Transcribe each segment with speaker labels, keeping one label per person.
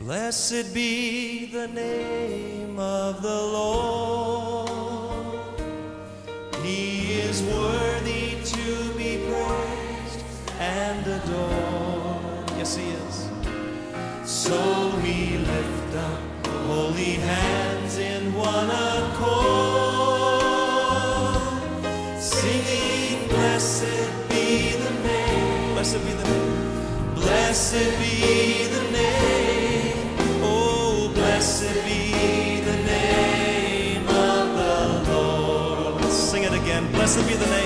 Speaker 1: Blessed be the name of the Lord. He is worthy to be praised and adored. Yes, He is. So we lift up holy hands in one accord, singing, Blessed be the name. Blessed be the name. Blessed be the name. blessed be the name.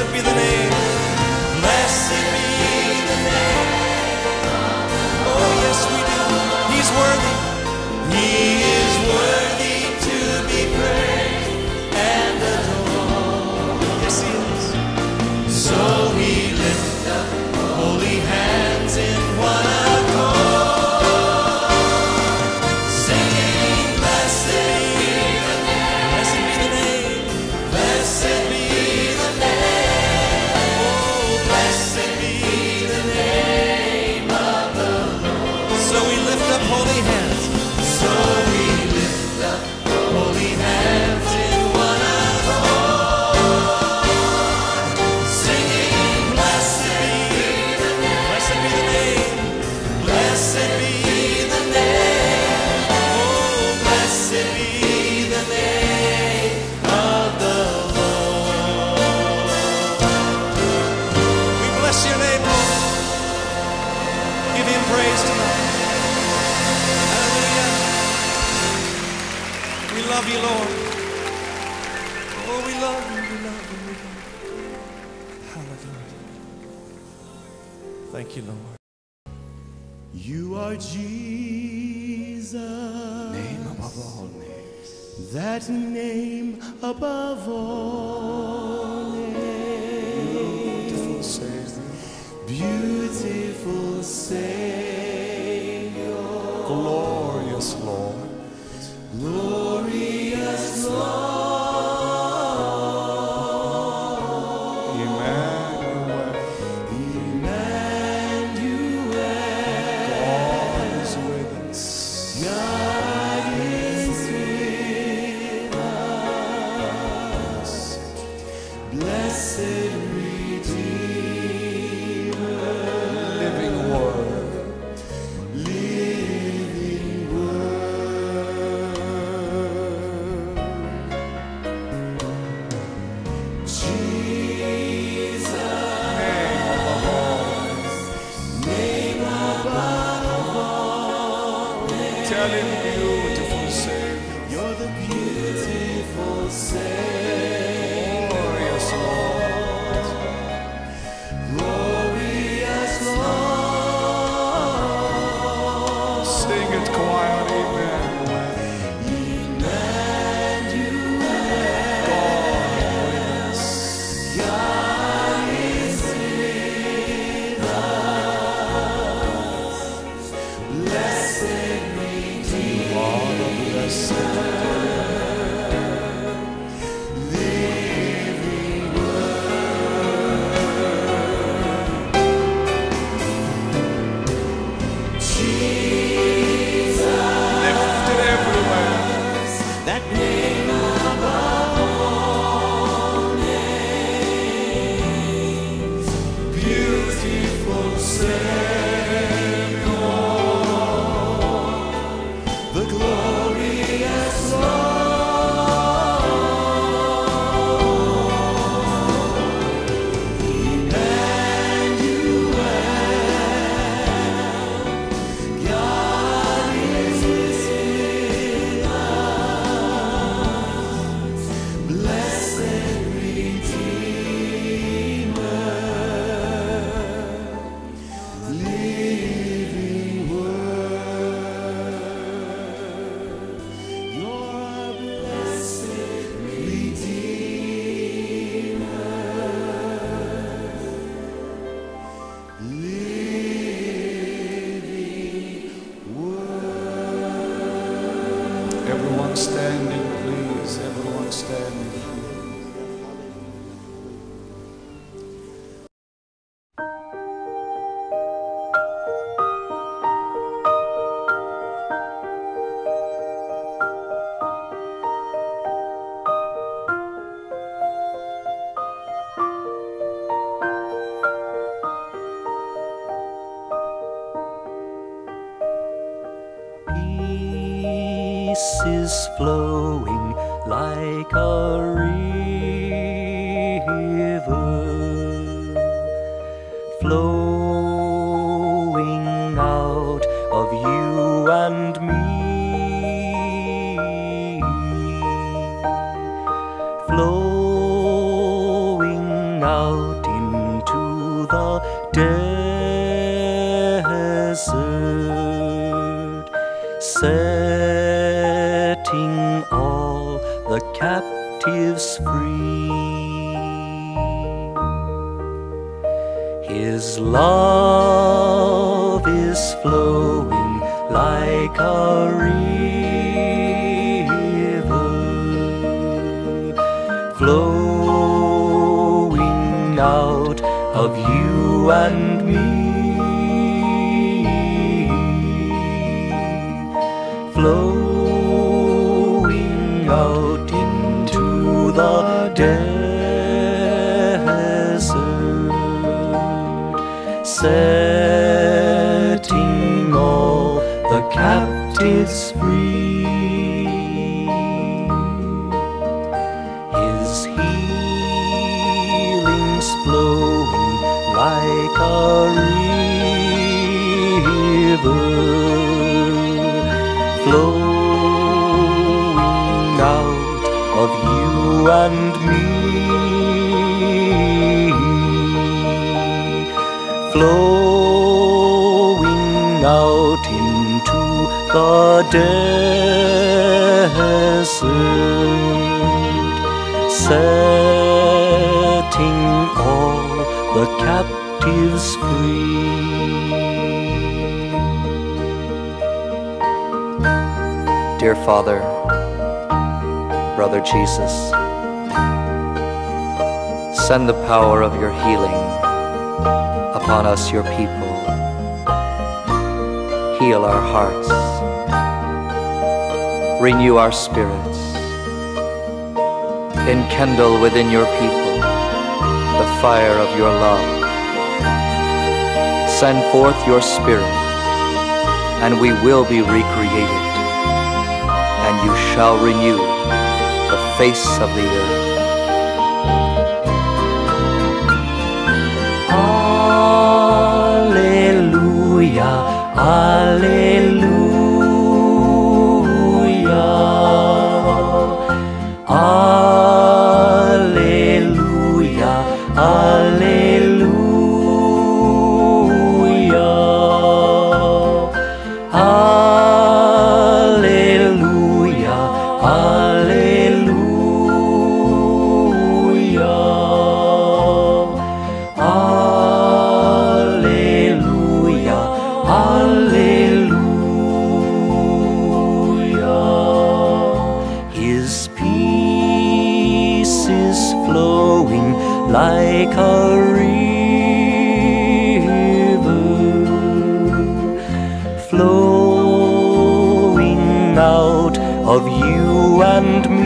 Speaker 1: Blessed be the name. Blessed be the name. Oh, yes, we do. He's worthy. He Amen. love you, Lord. Oh, we love you, we love you, we love you. Hallelujah. Thank you, Lord. You are Jesus.
Speaker 2: Name above all names.
Speaker 1: That name above all names.
Speaker 2: Beautiful Savior.
Speaker 1: Beautiful Savior. Standing,
Speaker 2: please.
Speaker 1: Everyone
Speaker 2: standing. Is
Speaker 3: flowing like a river, flowing out of you and me, flowing out free. His love is flowing like a river, flowing out of you and me, flowing out the desert, setting all the captives free. His healing's flowing like a river, and me, flowing out into the desert, setting all the captives free.
Speaker 4: Dear Father, Brother Jesus, send the power of your healing upon us, your people. Heal our hearts, renew our spirits, enkindle within your people the fire of your love. Send forth your spirit, and we will be recreated and you shall renew the face of the earth.
Speaker 3: Alleluia, Alleluia, like a river, flowing out of you and me.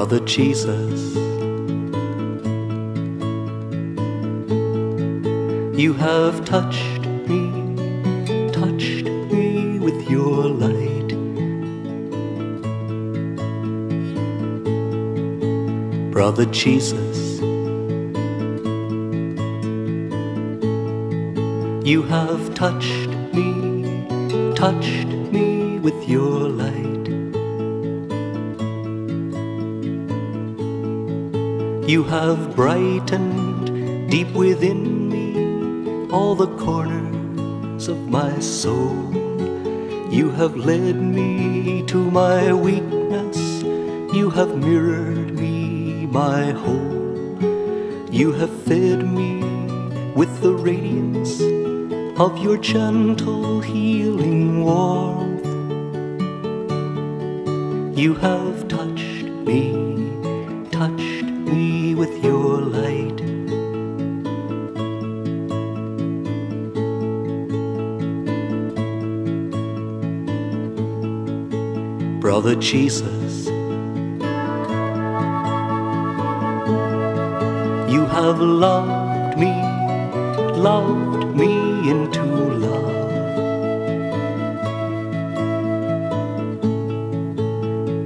Speaker 3: Brother Jesus, you have touched me, touched me with your light. Brother Jesus, you have touched me, touched me with your light. You have brightened deep within me all the corners of my soul. You have led me to my weakness. You have mirrored me, my whole. You have fed me with the radiance of your gentle healing warmth. You have touched me, touched me with your light. Brother Jesus, you have loved me, loved me into love.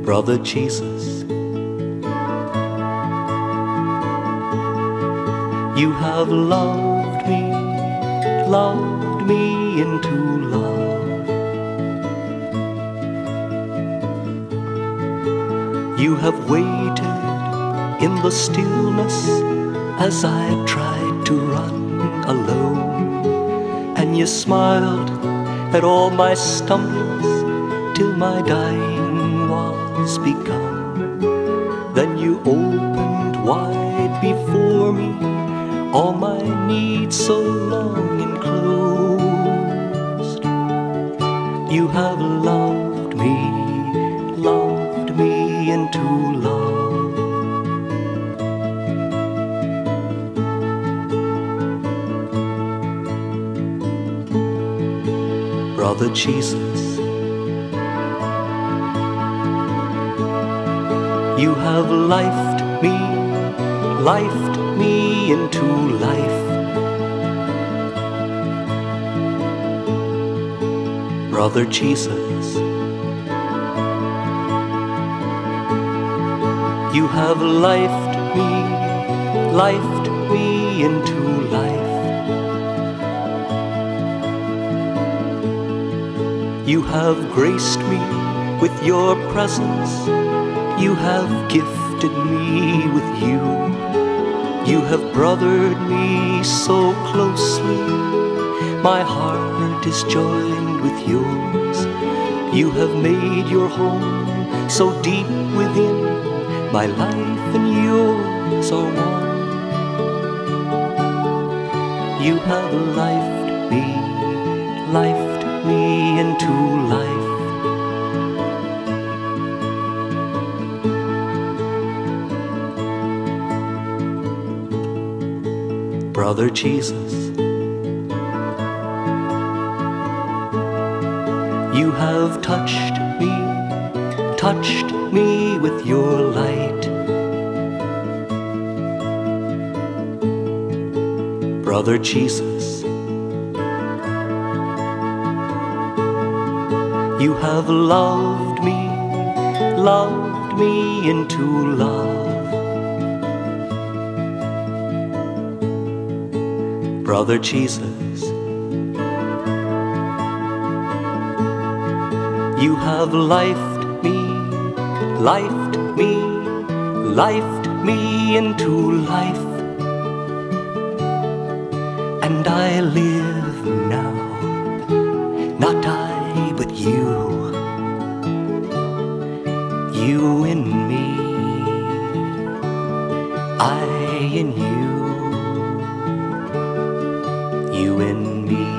Speaker 3: Brother Jesus, you have loved me, loved me into love. You have waited in the stillness as I tried to run alone. And you smiled at all my stumbles till my dying was begun. Then you opened wide before me all my needs so long enclosed. You have loved me, loved me into love. Brother Jesus, you have lifed me, lifed into life. Brother Jesus, you have lifed me, lifed me into life. You have graced me with your presence. You have gifted me with you. You have brothered me so closely. My heart is joined with yours. You have made your home so deep within. My life and yours are one. You have lifed me, lifed me into life. Brother Jesus, you have touched me, touched me with your light. Brother Jesus, you have loved me, loved me into love. Brother Jesus, you have lifed me, lifed me, lifed me into life. And I live now, not I, but you. You in me, I you and me.